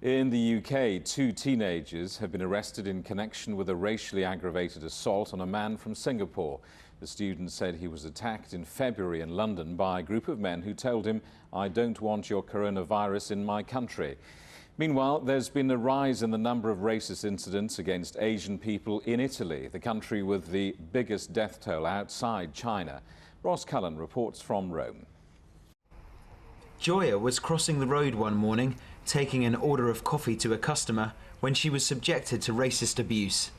In the UK, two teenagers have been arrested in connection with a racially aggravated assault on a man from Singapore. The student said he was attacked in February in London by a group of men who told him, I don't want your coronavirus in my country. Meanwhile, there's been a rise in the number of racist incidents against Asian people in Italy, the country with the biggest death toll outside China. Ross Cullen reports from Rome. Joya was crossing the road one morning, taking an order of coffee to a customer, when she was subjected to racist abuse.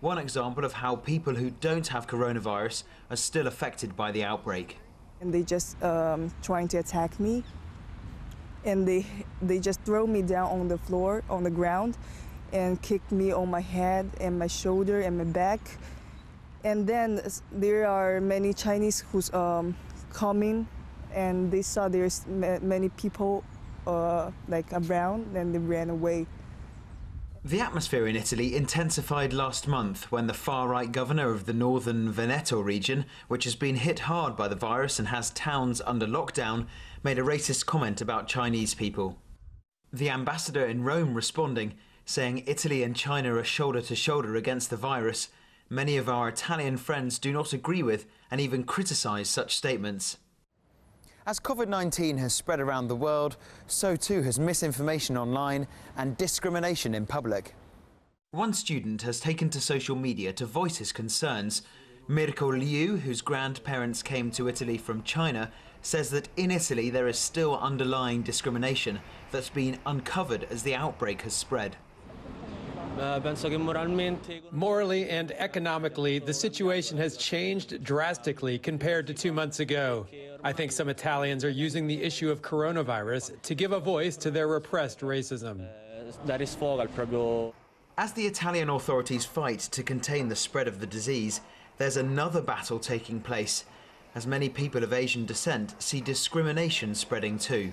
One example of how people who don't have coronavirus are still affected by the outbreak. And they just um, trying to attack me. And they, they just throw me down on the floor, on the ground, and kick me on my head and my shoulder and my back. And then there are many Chinese who's um, coming and they saw there's many people uh, like around and they ran away. The atmosphere in Italy intensified last month when the far-right governor of the northern Veneto region, which has been hit hard by the virus and has towns under lockdown, made a racist comment about Chinese people. The ambassador in Rome responding, saying Italy and China are shoulder to shoulder against the virus, many of our Italian friends do not agree with and even criticise such statements. As COVID-19 has spread around the world, so too has misinformation online and discrimination in public. One student has taken to social media to voice his concerns. Mirko Liu, whose grandparents came to Italy from China, says that in Italy there is still underlying discrimination that's been uncovered as the outbreak has spread. Morally and economically, the situation has changed drastically compared to two months ago. I think some Italians are using the issue of coronavirus to give a voice to their repressed racism. As the Italian authorities fight to contain the spread of the disease, there's another battle taking place, as many people of Asian descent see discrimination spreading too.